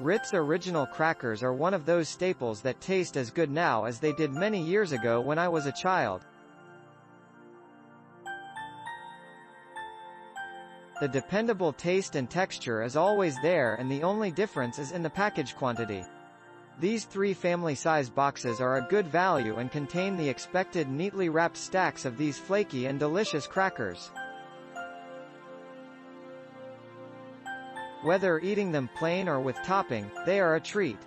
Ritz Original crackers are one of those staples that taste as good now as they did many years ago when I was a child. The dependable taste and texture is always there and the only difference is in the package quantity. These three family-size boxes are a good value and contain the expected neatly wrapped stacks of these flaky and delicious crackers. Whether eating them plain or with topping, they are a treat.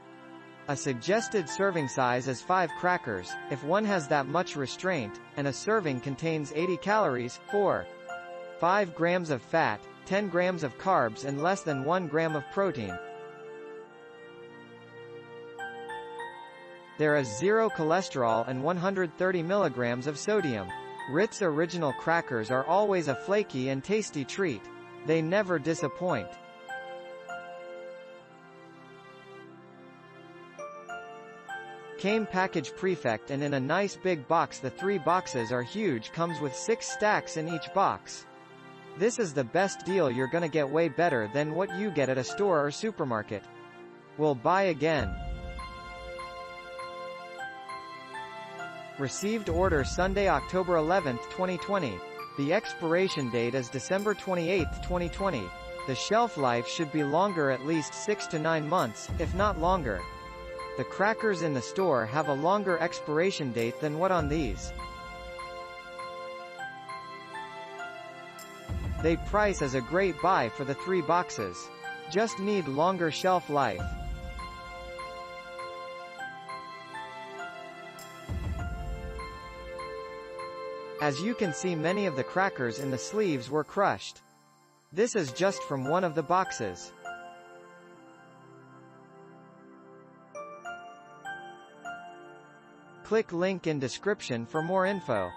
A suggested serving size is 5 crackers, if one has that much restraint, and a serving contains 80 calories, 4. 5 grams of fat, 10 grams of carbs and less than 1 gram of protein. There is zero cholesterol and 130 milligrams of sodium. Ritz Original crackers are always a flaky and tasty treat. They never disappoint. Came package prefect and in a nice big box the three boxes are huge comes with six stacks in each box. This is the best deal you're gonna get way better than what you get at a store or supermarket. We'll buy again. Received order Sunday, October 11, 2020. The expiration date is December 28, 2020. The shelf life should be longer at least 6 to 9 months, if not longer. The crackers in the store have a longer expiration date than what on these. They price as a great buy for the three boxes. Just need longer shelf life. As you can see many of the crackers in the sleeves were crushed. This is just from one of the boxes. Click link in description for more info.